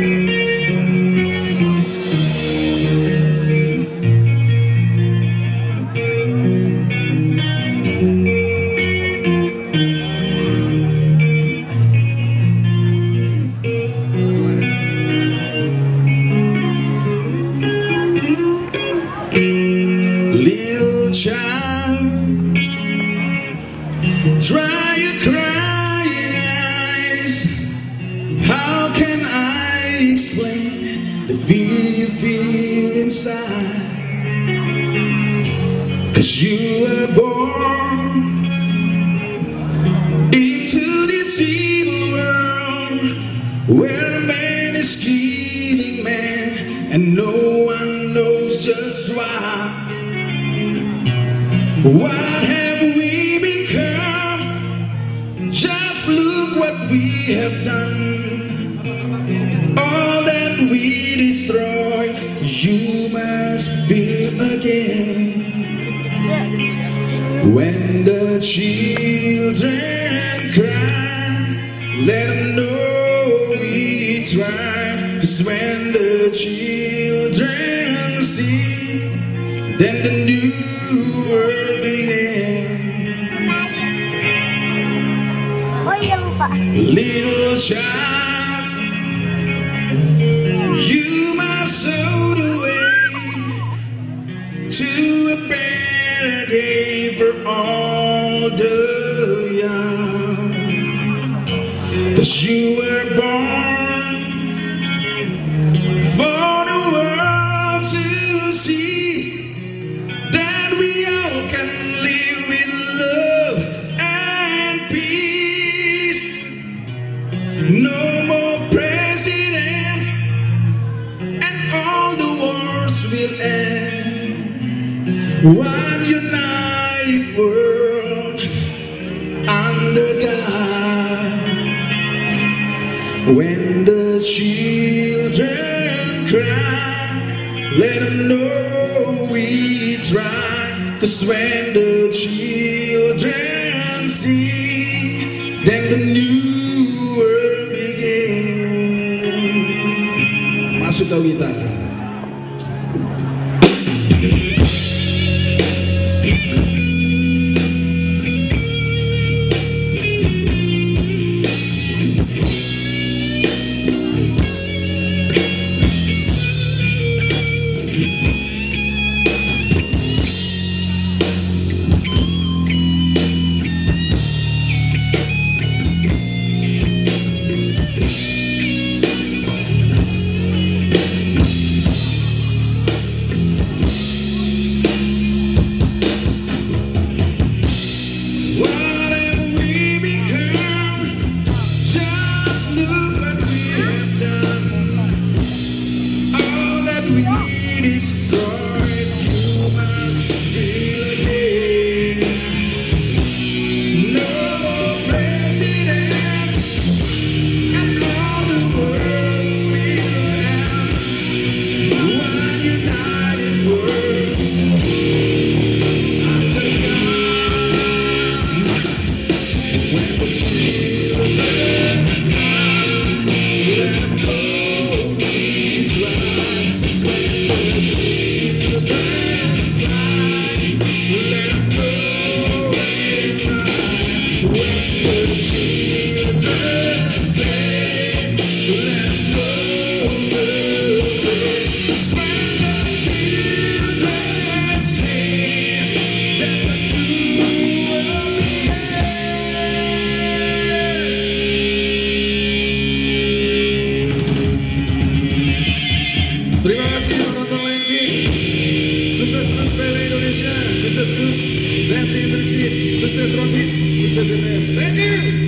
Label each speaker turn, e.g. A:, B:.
A: Little fear you feel inside? Cause you were born into this evil world where man is killing man and no one knows just why. What have we become? Just look what we have done. When the children cry, let them know we try. Cause when the children see, then the new world begins.
B: Oh, pa.
A: Little child, for all the young. Cause you were born for the world to see that we all can live with love and peace. No more presidents, and all the wars will end. One united world under God. When the children cry, let them know we try. Cause when the children see, then the new world begins. Masuk kawitan. Whatever When the Thank you.